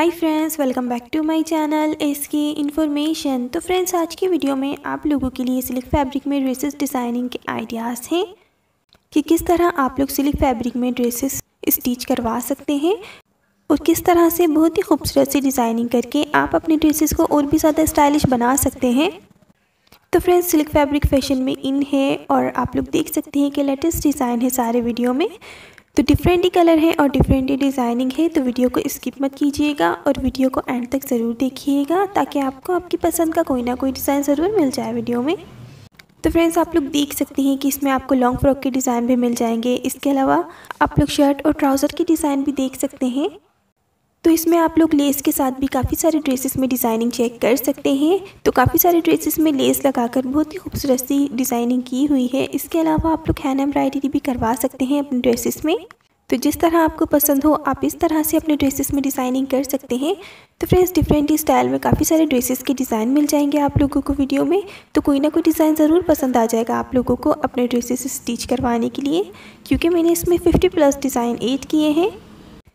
Hi friends welcome back to my channel S K information तो friends आज की video में आप लोगों के लिए सिल्क फैब्रिक में ड्रेसेस डिज़ाइनिंग के आइडियाज़ हैं कि किस तरह आप लोग सिल्क फैब्रिक में ड्रेसेस स्टिच करवा सकते हैं और किस तरह से बहुत ही खूबसूरत सी डिज़ाइनिंग करके आप अपने ड्रेसेस को और भी ज़्यादा स्टाइलिश बना सकते हैं। तो फ्रेंड्स सिल्क फैब्रिक फ़ैशन में इन है और आप लोग देख सकते हैं कि लेटेस्ट डिज़ाइन है सारे वीडियो में। तो डिफरेंट ही कलर है और डिफरेंट ही डिज़ाइनिंग है तो वीडियो को स्किप मत कीजिएगा और वीडियो को एंड तक ज़रूर देखिएगा, ताकि आपको आपकी पसंद का कोई ना कोई डिज़ाइन ज़रूर मिल जाए वीडियो में। तो फ्रेंड्स आप लोग देख सकते हैं कि इसमें आपको लॉन्ग फ्रॉक के डिज़ाइन भी मिल जाएँगे। इसके अलावा आप लोग शर्ट और ट्राउज़र के डिज़ाइन भी देख सकते हैं। तो इसमें आप लोग लेस के साथ भी काफ़ी सारे ड्रेसेस में डिज़ाइनिंग चेक कर सकते हैं। तो काफ़ी सारे ड्रेसेस में लेस लगाकर बहुत ही खूबसूरत सी डिज़ाइनिंग की हुई है। इसके अलावा आप लोग हैंड एम्ब्रॉयडरी भी करवा सकते हैं अपने ड्रेसेस में। तो जिस तरह आपको पसंद हो, आप इस तरह से अपने ड्रेसेस में डिज़ाइनिंग कर सकते हैं। तो फ्रेंड्स डिफरेंट स्टाइल में काफ़ी सारे ड्रेसेस के डिज़ाइन मिल जाएँगे आप लोगों को वीडियो में। तो कोई ना कोई डिज़ाइन ज़रूर पसंद आ जाएगा आप लोगों को अपने ड्रेसेस स्टिच करवाने के लिए। क्योंकि मैंने इसमें फिफ्टी प्लस डिज़ाइन एड किए हैं।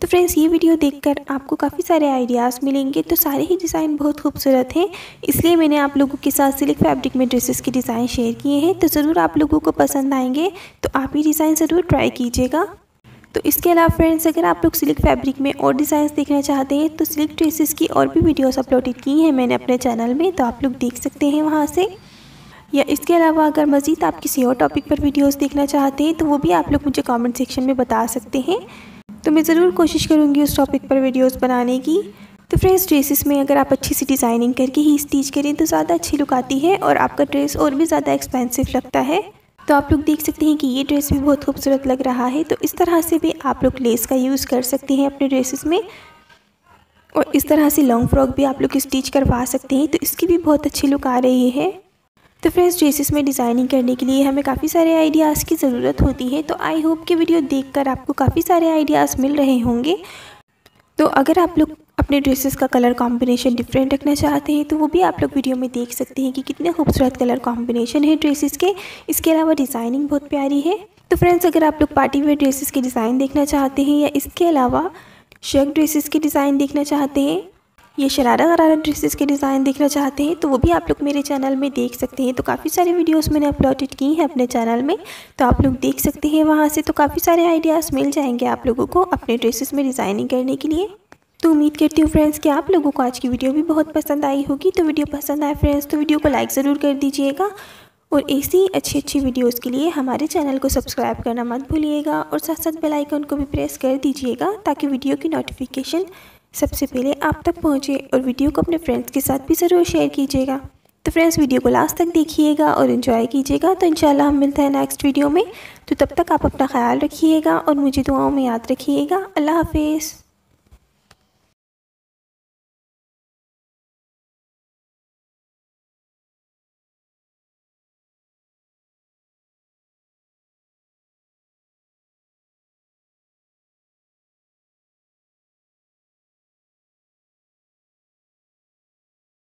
तो फ्रेंड्स, ये वीडियो देखकर आपको काफ़ी सारे आइडियाज़ मिलेंगे। तो सारे ही डिज़ाइन बहुत खूबसूरत हैं। इसलिए मैंने आप लोगों के साथ सिल्क फैब्रिक में ड्रेसेस के डिज़ाइन शेयर किए हैं। तो ज़रूर आप लोगों को पसंद आएँगे। तो आप ये डिज़ाइन ज़रूर ट्राई कीजिएगा। तो इसके अलावा फ्रेंड्स, अगर आप लोग सिल्क फैब्रिक में और डिज़ाइंस देखना चाहते हैं तो सिल्क ड्रेसेस की और भी वीडियोस अपलोडेड की हैं मैंने अपने चैनल में तो आप लोग देख सकते हैं वहाँ से। या इसके अलावा अगर मज़ीद आप किसी और टॉपिक पर वीडियोस देखना चाहते हैं तो वो भी आप लोग मुझे कमेंट सेक्शन में बता सकते हैं। तो मैं ज़रूर कोशिश करूँगी उस टॉपिक पर वीडियोज़ बनाने की। तो फ्रेंड्स ड्रेसेस में अगर आप अच्छी सी डिज़ाइनिंग करके ही स्टिच करें तो ज़्यादा अच्छी लुक आती है और आपका ड्रेस और भी ज़्यादा एक्सपेंसिव लगता है। तो आप लोग देख सकते हैं कि ये ड्रेस भी बहुत खूबसूरत लग रहा है। तो इस तरह से भी आप लोग लेस का यूज़ कर सकते हैं अपने ड्रेसेस में। और इस तरह से लॉन्ग फ्रॉक भी आप लोग स्टिच करवा सकते हैं। तो इसकी भी बहुत अच्छी लुक आ रही है। तो फ्रेंड्स ड्रेसेस में डिज़ाइनिंग करने के लिए हमें काफ़ी सारे आइडियाज़ की ज़रूरत होती है। तो आई होप कि वीडियो देखकर आपको काफ़ी सारे आइडियाज़ मिल रहे होंगे। तो अगर आप लोग अपने ड्रेसेस का कलर कॉम्बिनेशन डिफरेंट रखना चाहते हैं तो वो भी आप लोग वीडियो में देख सकते हैं कि कितने खूबसूरत कलर कॉम्बिनेशन है ड्रेसेस के। इसके अलावा डिज़ाइनिंग बहुत प्यारी है। तो फ्रेंड्स अगर आप लोग पार्टी वेयर ड्रेसेस के डिज़ाइन देखना चाहते हैं या इसके अलावा शर्ट ड्रेसेस के डिज़ाइन देखना चाहते हैं या शरारा गरारा ड्रेसेस के डिज़ाइन देखना चाहते हैं तो वो भी आप लोग मेरे चैनल में देख सकते हैं। तो काफ़ी सारे वीडियोस मैंने अपलोडेड की हैं अपने चैनल में। तो आप लोग देख सकते हैं वहाँ से तो काफ़ी सारे आइडियाज़ मिल जाएँगे आप लोगों को अपने ड्रेसेस में डिज़ाइनिंग करने के लिए। तो उम्मीद करती हूँ फ्रेंड्स कि आप लोगों को आज की वीडियो भी बहुत पसंद आई होगी। तो वीडियो पसंद आए फ्रेंड्स तो वीडियो को लाइक ज़रूर कर दीजिएगा। और ऐसी अच्छी अच्छी वीडियोस के लिए हमारे चैनल को सब्सक्राइब करना मत भूलिएगा। और साथ साथ बेल आइकन को भी प्रेस कर दीजिएगा, ताकि वीडियो की नोटिफिकेशन सबसे पहले आप तक पहुँचे और वीडियो को अपने फ्रेंड्स के साथ भी ज़रूर शेयर कीजिएगा। तो फ्रेंड्स वीडियो को लास्ट तक देखिएगा और इन्जॉय कीजिएगा। तो इंशाल्लाह हम मिलते हैं नेक्स्ट वीडियो में। तो तब तक आप अपना ख्याल रखिएगा और मुझे दुआओं में याद रखिएगा। अल्लाह हाफिज़।